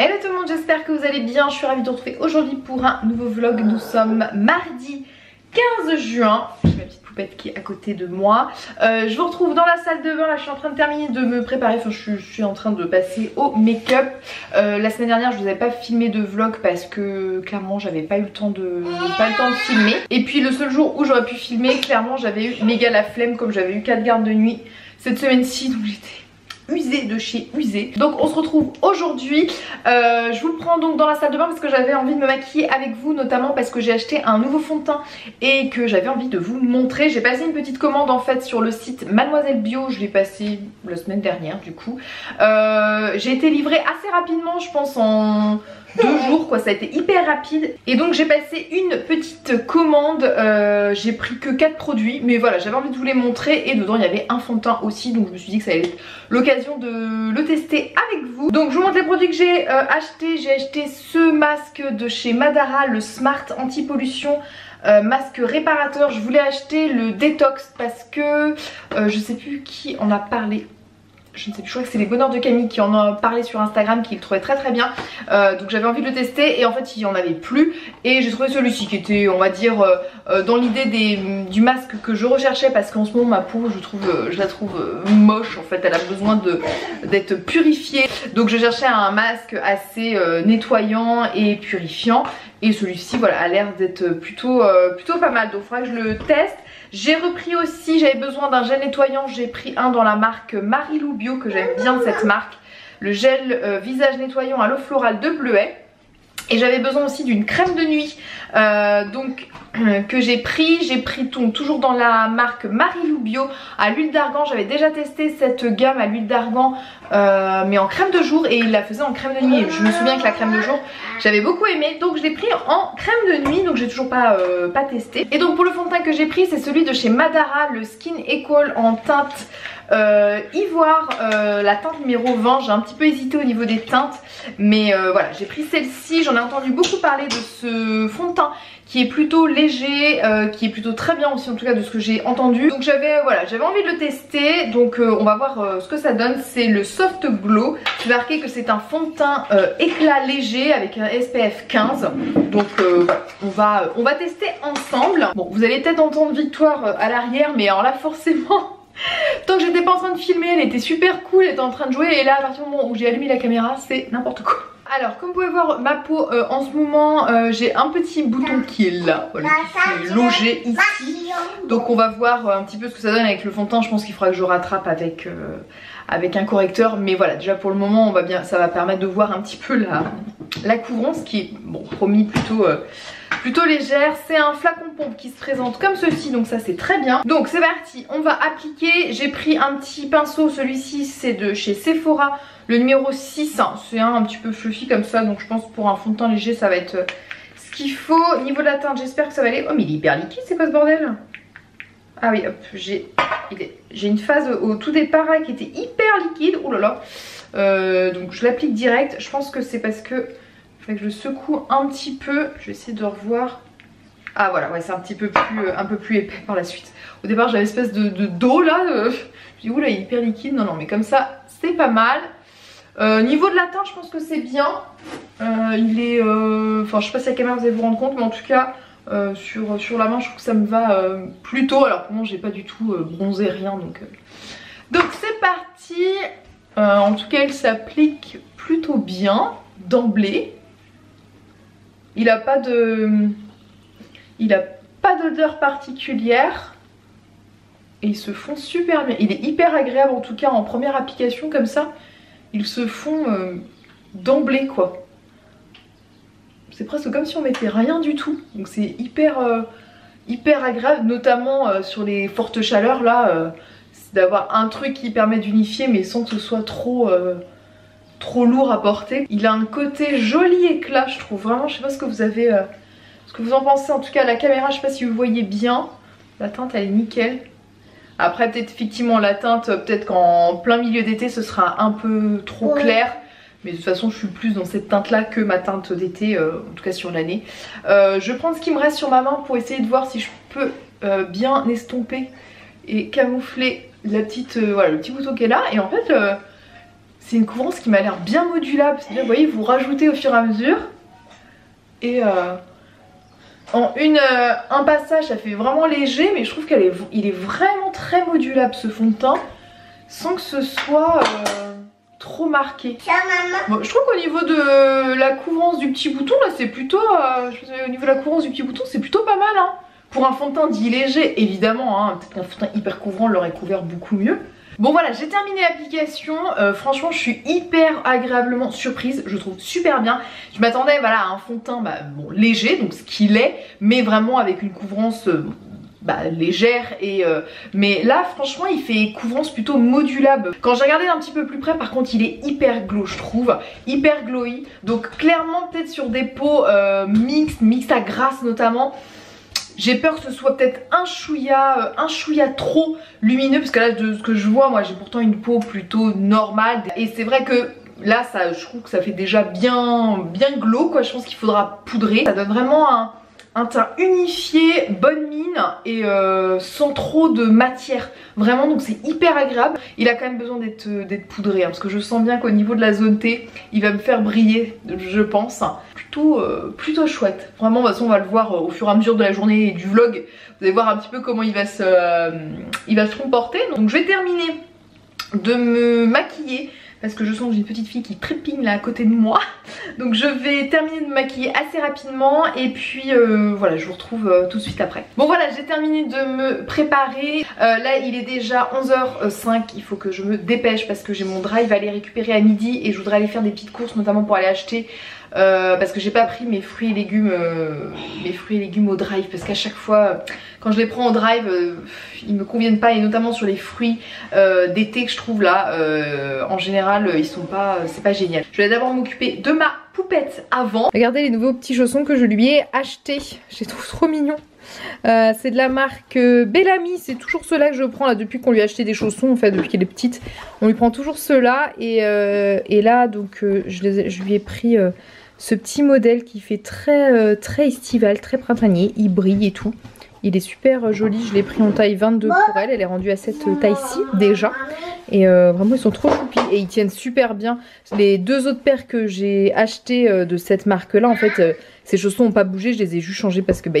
Hello tout le monde, j'espère que vous allez bien. Je suis ravie de vous retrouver aujourd'hui pour un nouveau vlog. Nous sommes mardi 15 juin. J'ai ma petite poupette qui est à côté de moi. Euh, je vous retrouve dans la salle de bain. Là, je suis en train de terminer de me préparer. Enfin, je, suis en train de passer au make-up. Euh, la semaine dernière, je vous avais pas filmé de vlog parce que clairement, j'avais pas eu le temps de pas le temps de filmer. Et puis le seul jour où j'aurais pu filmer, clairement, j'avais eu méga la flemme comme j'avais eu 4 gardes de nuit cette semaine-ci. Donc j'étais usé de chez usé. Donc on se retrouve aujourd'hui. Euh, je vous le prends donc dans la salle de bain parce que j'avais envie de me maquiller avec vous notamment parce que j'ai acheté un nouveau fond de teint et que j'avais envie de vous montrer. J'ai passé une petite commande en fait sur le site Mademoiselle Bio. Je l'ai passé la semaine dernière du coup. Euh, j'ai été livrée assez rapidement je pense en deux jours quoi. Ça a été hyper rapide. Et donc j'ai passé une petite commande. Euh, j'ai pris que 4 produits. Mais voilà j'avais envie de vous les montrer. Et dedans il y avait un fond de teint aussi. Donc je me suis dit que ça allait être l'occasion de le tester avec vous. Donc je vous montre les produits que j'ai euh, acheté j'ai acheté ce masque de chez Madara le Smart anti-pollution euh, masque réparateur. Je voulais acheter le détox parce que je sais plus qui en a parlé je ne sais plus, je crois que c'est les bonheurs de Camille qui en ont parlé sur Instagram, qui le trouvait très très bien. Euh, donc j'avais envie de le tester et en fait il n'y en avait plus. Et j'ai trouvé celui-ci qui était, on va dire, euh, euh, dans l'idée du masque que je recherchais parce qu'en ce moment ma peau, je, trouve, je la trouve moche. En fait, elle a besoin d'être purifiée. Donc je cherchais un masque assez nettoyant et purifiant. Et celui-ci, voilà, a l'air d'être plutôt, plutôt pas mal. Donc il faudra que je le teste. J'ai repris aussi, j'avais besoin d'un gel nettoyant, j'ai pris un dans la marque Marilou Bio que j'aime bien cette marque. Le gel euh, visage nettoyant à l'eau florale de Bleuet. Et j'avais besoin aussi d'une crème de nuit euh, donc que j'ai pris. J'ai pris toujours dans la marque Marilou Bio à l'huile d'argan. J'avais déjà testé cette gamme à l'huile d'argan euh, mais en crème de jour et il la faisait en crème de nuit. je me souviens que la crème de jour j'avais beaucoup aimé donc je l'ai pris en crème de nuit donc j'ai toujours pas, euh, pas testé. Et donc pour le fond de teint que j'ai pris c'est celui de chez Madara, le Skin Equal en teinte euh, ivoire, euh, la teinte numéro 20, j'ai un petit peu hésité au niveau des teintes mais euh, voilà j'ai pris celle-ci, j'en ai entendu beaucoup parler de ce fond de teint qui est plutôt léger, qui est plutôt très bien aussi en tout cas de ce que j'ai entendu. Donc j'avais voilà, j'avais envie de le tester, donc on va voir ce que ça donne. C'est le Soft Glow, c'est marqué que c'est un fond de teint éclat léger avec un SPF 15. Donc on, va, on va tester ensemble. Bon vous allez peut-être entendre Victoire à l'arrière mais alors là forcément Tant que j'étais pas en train de filmer, elle était super cool, elle était en train de jouer et là à partir du moment où j'ai allumé la caméra, c'est n'importe quoi. Alors comme vous pouvez voir ma peau euh, en ce moment euh, j'ai un petit bouton qui est là. Voilà, qui est logé ici. Donc on va voir euh, un petit peu ce que ça donne avec le fond de teint. Je pense qu'il faudra que je rattrape avec, avec un correcteur. Mais voilà déjà pour le moment on va bien ça va permettre de voir un petit peu la, la couvrance qui est bon promis plutôt plutôt légère. C'est un flacon pompe qui se présente comme ceci, donc ça c'est très bien. Donc c'est parti, on va appliquer. J'ai pris un petit pinceau, celui-ci c'est de chez Sephora, le numéro 6. C'est un, petit peu fluffy comme ça, donc je pense pour un fond de teint léger ça va être euh, ce qu'il faut. Niveau de la teinte, j'espère que ça va aller. Oh mais il est hyper liquide, c'est quoi ce bordel? Ah oui, hop, j'ai une phase au tout départ qui était hyper liquide. Oh là là. Euh, donc je l'applique direct. Je pense que c'est parce que que je secoue un petit peu. Je vais essayer de revoir. Ah voilà, ouais, c'est un petit peu plus, euh, un peu plus épais par la suite. Au départ, j'avais espèce de, dos là. Euh, je dis, oula, il est hyper liquide. Non, non, mais comme ça, c'est pas mal. Euh, niveau de la teinte, je pense que c'est bien. il est... Enfin, je sais pas si la caméra vous allez vous rendre compte, mais en tout cas, sur, sur la main, je trouve que ça me va plutôt. Alors, pour moi, j'ai pas du tout bronzé rien, donc... Donc, c'est parti. en tout cas, il s'applique plutôt bien d'emblée. Il a pas de... Il a pas d'odeur particulière. Et ils se font super bien. Il est hyper agréable en tout cas en première application comme ça. Ils se font euh, d'emblée quoi. C'est presque comme si on mettait rien du tout. Donc c'est hyper, euh, agréable, notamment euh, sur les fortes chaleurs là. d'avoir un truc qui permet d'unifier mais sans que ce soit trop trop lourd à porter. Il a un côté joli éclat je trouve vraiment, je sais pas ce que vous avez, euh, ce que vous en pensez en tout cas à la caméra, je sais pas si vous voyez bien. La teinte elle est nickel. Après peut-être effectivement la teinte, peut-être qu'en plein milieu d'été ce sera un peu trop clair. Mais de toute façon je suis plus dans cette teinte là que ma teinte d'été, euh, en tout cas sur l'année. Euh, je prends ce qui me reste sur ma main pour essayer de voir si je peux bien estomper et camoufler la petite, voilà, le petit bouton qui est là. Et en fait c'est une couvrance qui m'a l'air bien modulable. C'est-à-dire, vous voyez, vous rajoutez au fur et à mesure. Et euh, en une, euh, un passage, ça fait vraiment léger, mais je trouve qu'il est, est vraiment très modulable ce fond de teint, sans que ce soit euh, trop marqué. je trouve qu'au niveau de la couvrance du petit bouton, là, c'est plutôt, au niveau de la couvrance du petit bouton, c'est plutôt pas mal. Hein. Pour un fond de teint dit léger, évidemment, hein, peut-être qu'un fond de teint hyper couvrant l'aurait couvert beaucoup mieux. Bon voilà, j'ai terminé l'application. Euh, franchement, je suis hyper agréablement surprise. Je trouve super bien. Je m'attendais voilà, à un fond de teint bah, léger, donc ce qu'il est, mais vraiment avec une couvrance... Euh, bah, légère et euh, mais là franchement il fait couvrance plutôt modulable quand j'ai regardé d'un petit peu plus près par contre il est hyper glow je trouve hyper glowy donc clairement peut-être sur des peaux mixtes mixtes à grasse notamment j'ai peur que ce soit peut-être un chouïa, euh, un chouïa trop lumineux parce que là de ce que je vois moi j'ai pourtant une peau plutôt normale. Et c'est vrai que là ça je trouve que ça fait déjà bien bien glow quoi. Je pense qu'il faudra poudrer. Ça donne vraiment un, un teint unifié, bonne mine et euh, sans trop de matière. Vraiment, donc c'est hyper agréable. Il a quand même besoin d'être poudré hein, parce que je sens bien qu'au niveau de la zone T, il va me faire briller, je pense. Plutôt, euh, plutôt chouette. Vraiment, de toute on va le voir euh, au fur et à mesure de la journée et du vlog. Vous allez voir un petit peu comment il va se, il va se comporter. Donc je vais terminer de me maquiller parce que je sens que j'ai une petite fille qui trépigne là à côté de moi. Donc je vais terminer de me maquiller assez rapidement et puis euh, voilà je vous retrouve euh, tout de suite après. Bon voilà j'ai terminé de me préparer. Euh, là il est déjà 11h05, il faut que je me dépêche parce que j'ai mon drive à aller récupérer à midi et je voudrais aller faire des petites courses notamment pour aller acheter euh, parce que j'ai pas pris mes fruits et légumes euh, mes fruits et légumes au drive parce qu'à chaque fois quand je les prends au drive euh, ils me conviennent pas et notamment sur les fruits d'été que je trouve là en général ils sont pas c'est pas génial. Je vais d'abord m'occuper de ma poupette avant. Regardez les nouveaux petits chaussons que je lui ai achetés. Je les trouve trop mignons. C'est de la marque Bellamy, c'est toujours ceux-là que je prends là depuis qu'on lui a acheté des chaussons en fait depuis qu'elle est petite. On lui prend toujours ceux-là et, et, là donc je, les, je, lui ai pris ce petit modèle qui fait très, euh, très estival, très printanier. Il brille et tout. Il est super euh, joli. Je l'ai pris en taille 22 pour elle. Elle est rendue à cette euh, taille-ci déjà. Et vraiment ils sont trop choupis et ils tiennent super bien. Les deux autres paires que j'ai achetées de cette marque là en fait ces chaussons n'ont pas bougé. Je les ai juste changés parce que bah,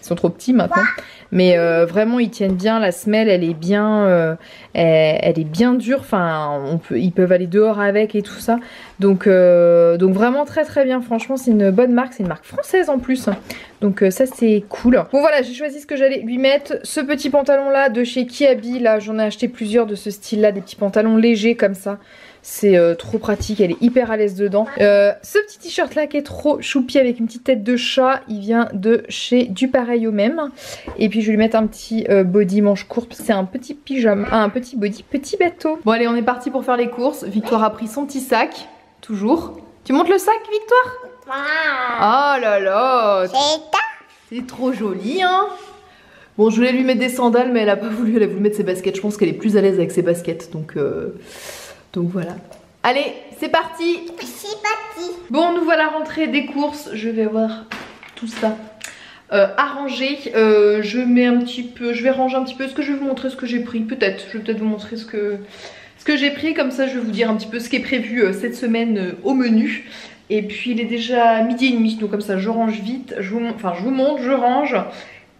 ils sont trop petits maintenant. Mais euh, vraiment ils tiennent bien, la semelle elle est bien, euh, elle, est bien dure, enfin ils peuvent aller dehors avec et tout ça. Donc, euh, donc vraiment très très bien, franchement c'est une bonne marque, c'est une marque française en plus. Donc ça c'est cool. Bon voilà j'ai choisi ce que j'allais lui mettre, ce petit pantalon là de chez Kiabi, là j'en ai acheté plusieurs de ce style là, des petits pantalons légers comme ça. C'est euh, trop pratique, elle est hyper à l'aise dedans. Euh, ce petit t-shirt là qui est trop choupi avec une petite tête de chat, il vient de chez Du Pareil au même. Et puis je vais lui mettre un petit euh, body manche courte, c'est un petit pyjama, un petit body petit bateau. Bon allez on est parti pour faire les courses. Victoire a pris son petit sac, toujours. Tu montes le sac Victoire? Oh là là C'est trop joli hein Bon je voulais lui mettre des sandales mais elle a pas voulu, elle a voulu mettre ses baskets. Je pense qu'elle est plus à l'aise avec ses baskets donc... Donc voilà. Allez, c'est parti C'est parti Bon, nous voilà rentrés des courses. Je vais voir tout ça euh, arrangé. Euh, je mets un petit peu, je vais ranger un petit peu. Est-ce que je vais vous montrer ce que j'ai pris Peut-être. Je vais peut-être vous montrer ce que, ce que j'ai pris. Comme ça, je vais vous dire un petit peu ce qui est prévu euh, cette semaine au menu. Et puis, il est déjà midi et demi. Donc comme ça, je range vite. Je vous, enfin, je vous montre, je range.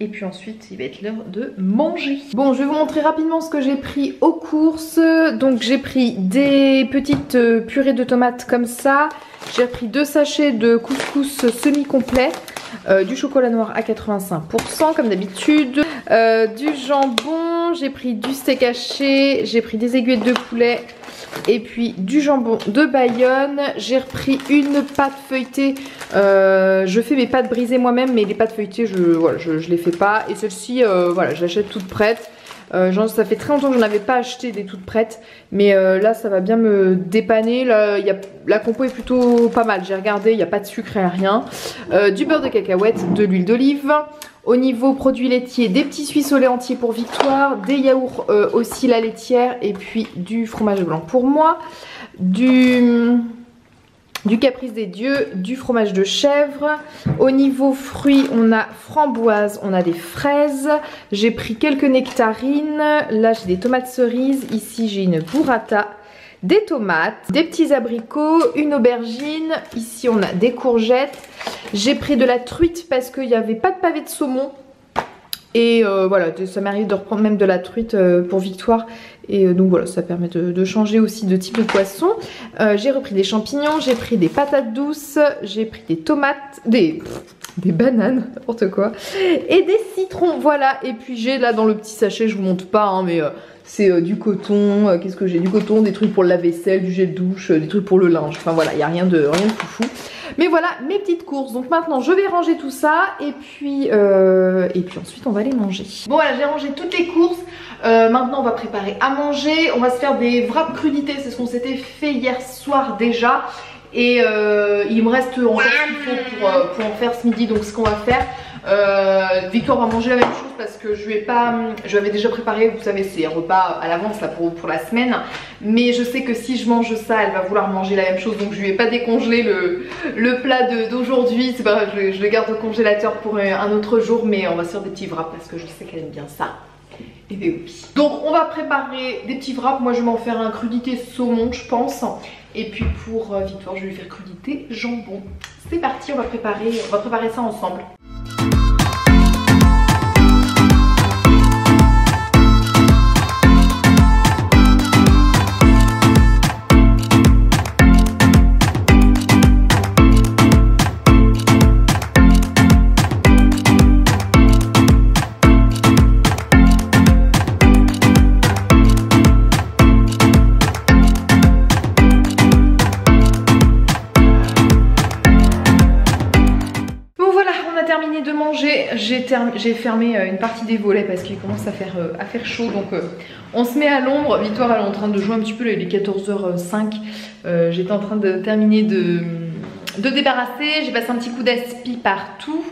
Et puis ensuite, il va être l'heure de manger. Bon, je vais vous montrer rapidement ce que j'ai pris aux courses. Donc j'ai pris des petites euh, purées de tomates comme ça. J'ai pris deux sachets de couscous semi-complet. Euh, du chocolat noir à 85% comme d'habitude. Euh, du jambon, j'ai pris du steak haché, j'ai pris des aiguillettes de poulet et puis du jambon de Bayonne. J'ai repris une pâte feuilletée. Euh, je fais mes pâtes brisées moi-même, mais les pâtes feuilletées, je, voilà, je, les fais pas. Et celle-ci, euh, voilà, je l'achète toute prête. Euh, ça fait très longtemps que je n'avais pas acheté des toutes prêtes Mais là ça va bien me dépanner La compo est plutôt pas mal J'ai regardé, il n'y a pas de sucre et rien Du beurre de cacahuète, de l'huile d'olive au niveau produits laitiers, des petits suisses au lait entier pour Victoire, des yaourts euh, aussi la laitière et puis du fromage blanc pour moi, du, du caprice des dieux, du fromage de chèvre. Au niveau fruits, on a framboise, on a des fraises. J'ai pris quelques nectarines. Là, j'ai des tomates cerises. Ici, j'ai une burrata des tomates, des petits abricots, une aubergine. Ici, on a des courgettes. J'ai pris de la truite parce qu'il n'y avait pas de pavé de saumon. Et euh, voilà, ça m'arrive de reprendre même de la truite euh, pour Victoire. Et euh, donc voilà, ça permet de, changer aussi de type de poisson. j'ai repris des champignons, j'ai pris des patates douces, j'ai pris des tomates, des, des bananes, n'importe quoi. Et des citrons, voilà. Et puis j'ai là dans le petit sachet, je vous montre pas, hein, mais c'est du coton. Qu'est-ce que j'ai? Du coton, des trucs pour la vaisselle, du gel douche, des trucs pour le linge. Enfin voilà, il n'y a rien de, rien de foufou. Mais voilà mes petites courses. Donc maintenant je vais ranger tout ça et puis, euh, et puis ensuite on va aller manger. Bon voilà j'ai rangé toutes les courses. Euh, maintenant on va préparer à manger. On va se faire des wraps crudités. C'est ce qu'on s'était fait hier soir déjà. Et euh, il me reste encore ce qu'il faut pour, pour en faire ce midi. Donc ce qu'on va faire euh, Victor va manger la même chose parce que je lui ai pas, je lui avais déjà préparé, vous savez, c'est un repas à l'avance là pour, pour la semaine. Mais je sais que si je mange ça, elle va vouloir manger la même chose. Donc je lui ai pas décongelé le, le plat d'aujourd'hui. C'est pas grave, je, le garde au congélateur pour un autre jour. Mais on va se faire des petits wraps parce que je sais qu'elle aime bien ça. Et ben oui. Donc on va préparer des petits wraps. Moi je vais m'en faire un crudité saumon je pense. Et puis pour euh, Victoire je vais lui faire crudité jambon. C'est parti, on va préparer, on va préparer ça ensemble. J'ai fermé euh, une partie des volets parce qu'il commence à faire, euh, à faire chaud. Donc euh, on se met à l'ombre. Victoire elle est en train de jouer un petit peu, il est 14h05. J'étais en train de terminer de, de débarrasser. J'ai passé un petit coup d'aspi partout.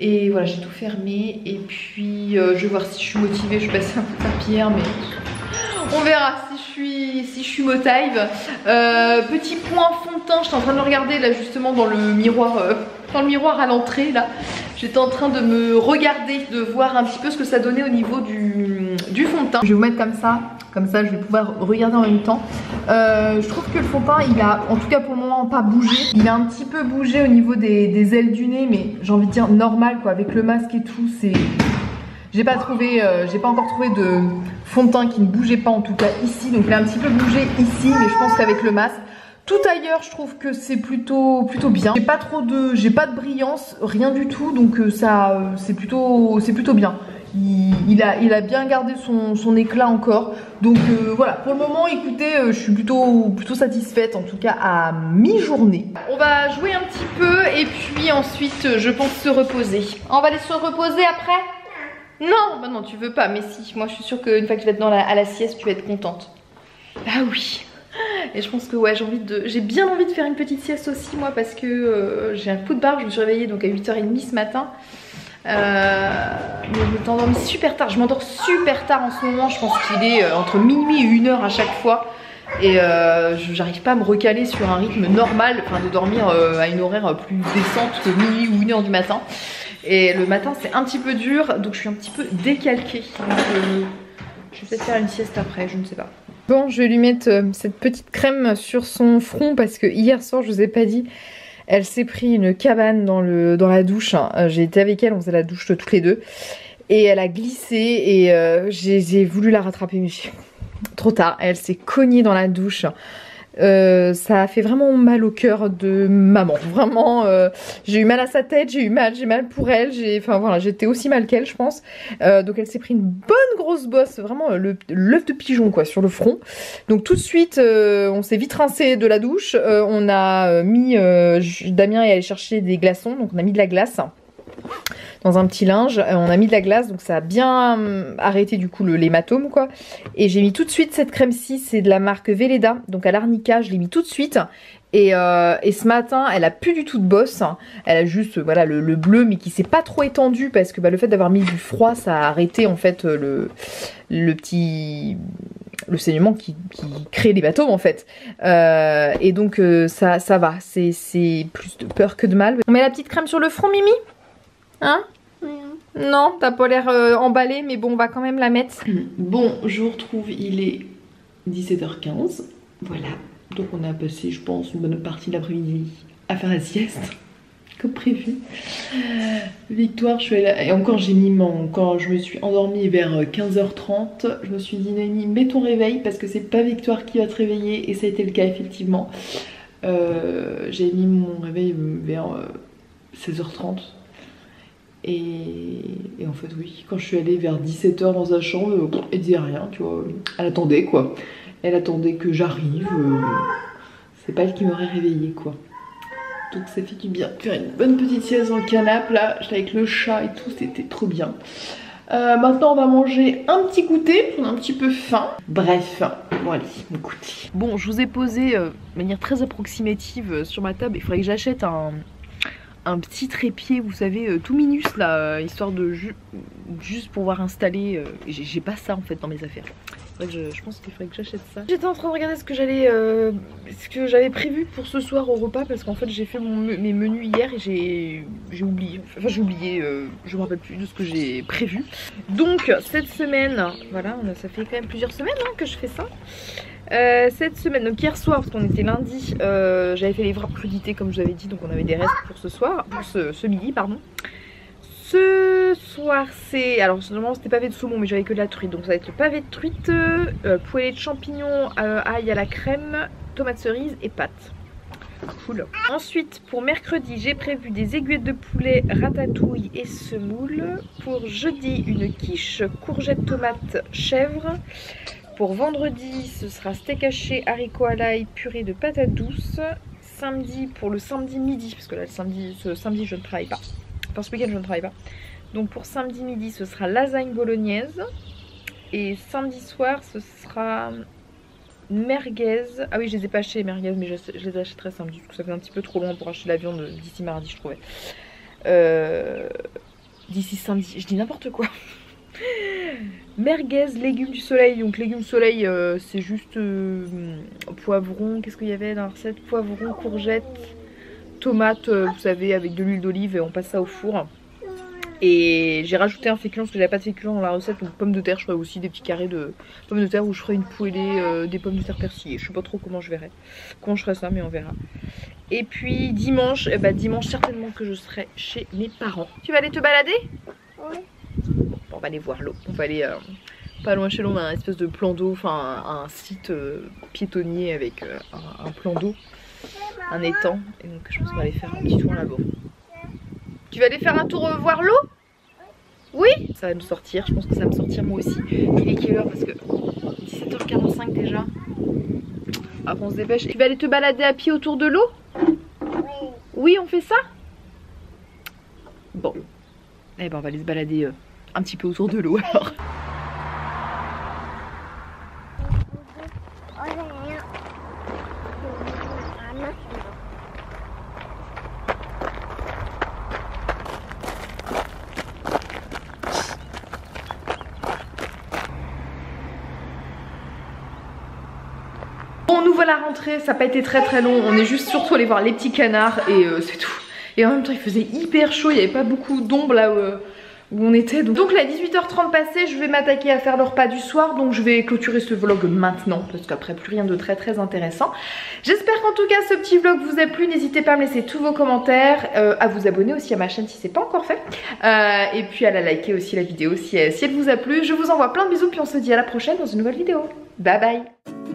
Et voilà, j'ai tout fermé. Et puis je vais voir si je suis motivée. Je vais passer un coup de papier, mais on verra si je suis, si je suis motive. petit point fond de teint, j'étais en train de le regarder là justement dans le miroir, dans le miroir à l'entrée là. J'étais en train de me regarder, de voir un petit peu ce que ça donnait au niveau du, fond de teint. Je vais vous mettre comme ça, comme ça je vais pouvoir regarder en même temps. Euh, je trouve que le fond de teint, il a, en tout cas pour le moment, pas bougé. Il a un petit peu bougé au niveau des, ailes du nez, mais j'ai envie de dire normal quoi, avec le masque et tout, c'est... J'ai pas trouvé, euh, j'ai pas encore trouvé de fond de teint qui ne bougeait pas en tout cas ici. Donc il a un petit peu bougé ici, mais je pense qu'avec le masque, tout ailleurs, je trouve que c'est plutôt plutôt bien. J'ai pas trop de j'ai pas de brillance, rien du tout, donc euh, ça euh, c'est plutôt c'est plutôt bien. Il, a, bien gardé son, éclat encore. Donc euh, voilà, pour le moment, écoutez, je suis plutôt, plutôt satisfaite, en tout cas à mi-journée. On va jouer un petit peu et puis ensuite, je pense se reposer. On va aller se reposer après? Non, bah non, tu veux pas, mais si. Moi, je suis sûre qu'une fois que tu vas être dans la, à la sieste, tu vas être contente. Bah oui. Et je pense que ouais j'ai envie de. J'ai bien envie de faire une petite sieste aussi moi parce que euh, j'ai un coup de barre, je me suis réveillée donc à 8h30 ce matin. Euh, mais je me super tard, je m'endors super tard en ce moment, je pense qu'il est euh, entre minuit et 1h à chaque fois. Et j'arrive pas à me recaler sur un rythme normal, enfin de dormir à une horaire plus décente que minuit ou 1h du matin. Et le matin c'est un petit peu dur, donc je suis un petit peu décalquée. je vais peut-être faire une sieste après, je ne sais pas. Bon, je vais lui mettre euh, cette petite crème sur son front parce que hier soir, je vous ai pas dit, elle s'est pris une cabane dans, le, dans la douche. Hein. Euh, j'ai été avec elle, on faisait la douche toutes les deux. Et elle a glissé et euh, j'ai voulu la rattraper, mais trop tard. Elle s'est cognée dans la douche. Euh, ça a fait vraiment mal au cœur de maman. Vraiment, euh, j'ai eu mal à sa tête, j'ai eu mal, j'ai mal pour elle. J'ai, enfin voilà, j'étais aussi mal qu'elle, je pense. Euh, donc elle s'est pris une bonne grosse bosse, vraiment l'œuf de pigeon quoi, sur le front. Donc tout de suite, on s'est vite rincé de la douche. on a mis, Damien est allé chercher des glaçons, donc on a mis de la glace dans un petit linge. Euh, on a mis de la glace, donc ça a bien hum, arrêté du coup l'hématome quoi. Et j'ai mis tout de suite cette crème-ci, c'est de la marque Veleda, donc à l'arnica, je l'ai mis tout de suite. Et, euh, ce matin, elle a plus du tout de bosse. Elle a juste voilà le, bleu, mais qui s'est pas trop étendu parce que bah, le fait d'avoir mis du froid, ça a arrêté en fait le, petit le saignement qui, crée l'hématome en fait. Euh, et donc ça, ça va, c'est plus de peur que de mal. On met la petite crème sur le front, Mimi? Hein? Non, t'as pas l'air euh, emballé, mais bon, on va quand même la mettre. Bon, je vous retrouve, il est 17h15. Voilà, donc on a passé je pense une bonne partie de l'après-midi à faire la sieste comme prévu. Victoire, je suis allée... Et encore j'ai mis mon... Quand je me suis endormie vers 15h30, je me suis dit Noémie, mets ton réveil parce que c'est pas Victoire qui va te réveiller et ça a été le cas effectivement. Euh, j'ai mis mon réveil vers 16h30 et, en fait oui, quand je suis allée vers 17h dans sa chambre, elle disait rien, tu vois, elle attendait quoi. Elle attendait que j'arrive, euh, c'est pas elle qui m'aurait réveillée quoi. Donc ça fait du bien de faire une bonne petite sieste dans le canapé là, j'étais avec le chat et tout, c'était trop bien. Euh, maintenant on va manger un petit goûter, on a un petit peu faim. Bref, bon allez, goûter. Bon, je vous ai posé euh, de manière très approximative sur ma table, il faudrait que j'achète un, un petit trépied, vous savez, euh, tout minus là, euh, histoire de juste pouvoir installer. Euh, j'ai pas ça en fait dans mes affaires. Je, je, pense qu'il faudrait que j'achète ça. J'étais en train de regarder ce que j'allais, ce que j'avais prévu pour ce soir au repas parce qu'en fait j'ai fait mes menus hier et j'ai oublié. Enfin j'ai oublié, je me rappelle plus de ce que j'ai prévu. Donc cette semaine, voilà, ça fait quand même plusieurs semaines hein, que je fais ça. Euh, cette semaine, donc hier soir, parce qu'on était lundi, euh, j'avais fait les vraies crudités comme je vous avais dit, donc on avait des restes pour ce soir, pour ce, midi, pardon. Ce soir, c'est. Alors, normalement, c'était pavé de saumon, mais j'avais que de la truite. Donc, ça va être pavé de truite, euh, poêlée de champignons, ail à la crème, tomates cerises et pâtes. Cool. Ensuite, pour mercredi, j'ai prévu des aiguillettes de poulet, ratatouille et semoule. Pour jeudi, une quiche courgette tomate chèvre. Pour vendredi, ce sera steak haché, haricots à l'ail, purée de patates douces. Samedi, pour le samedi midi, parce que là, le samedi, ce samedi, je ne travaille pas. Enfin, ce week-end, je ne travaille pas. Donc, pour samedi midi, ce sera lasagne bolognaise. Et samedi soir, ce sera merguez. Ah oui, je les ai pas achetés, merguez, mais je, les achèterai samedi. Parce que ça fait un petit peu trop long pour acheter la viande d'ici mardi, je trouvais. Euh, d'ici samedi, je dis n'importe quoi. Merguez, légumes du soleil. Donc légumes soleil, euh, c'est juste euh, poivron. Qu'est-ce qu'il y avait dans la recette? Poivron, courgettes, tomates, euh, vous savez, avec de l'huile d'olive et on passe ça au four. Et j'ai rajouté un féculent parce que j'avais pas de féculent dans la recette. Donc pommes de terre, je ferai aussi des petits carrés de pommes de terre où je ferai une poêlée des pommes de terre persillées. Je sais pas trop comment je verrai. Comment je ferai ça, mais on verra. Et puis dimanche, eh ben, dimanche certainement que je serai chez mes parents. Tu vas aller te balader? Oui on va aller voir l'eau. On va aller euh, pas loin chez l'eau, mais un espèce de plan d'eau, enfin un, site euh, piétonnier avec euh, un, plan d'eau, un étang. Et donc je pense qu'on va aller faire un petit tour là-bas. Tu vas aller faire un tour voir l'eau? Oui? Ça va nous sortir, je pense que ça va me sortir moi aussi. Il est quelle heure? Parce que 17h45 déjà. Après on se dépêche. Tu vas aller te balader à pied autour de l'eau? Oui, on fait ça? Bon. Eh ben on va aller se balader un petit peu autour de l'eau alors. Voilà rentrés, ça n'a pas été très très long, on est juste surtout allé voir les petits canards et euh, c'est tout. Et en même temps il faisait hyper chaud, il n'y avait pas beaucoup d'ombre là euh, où on était. Donc, là 18h30 passé, je vais m'attaquer à faire le repas du soir. Donc je vais clôturer ce vlog maintenant parce qu'après plus rien de très très intéressant. J'espère qu'en tout cas ce petit vlog vous a plu. N'hésitez pas à me laisser tous vos commentaires, euh, à vous abonner aussi à ma chaîne si c'est pas encore fait. Euh, et puis à la liker aussi la vidéo si, si elle vous a plu. Je vous envoie plein de bisous puis on se dit à la prochaine dans une nouvelle vidéo. Bye bye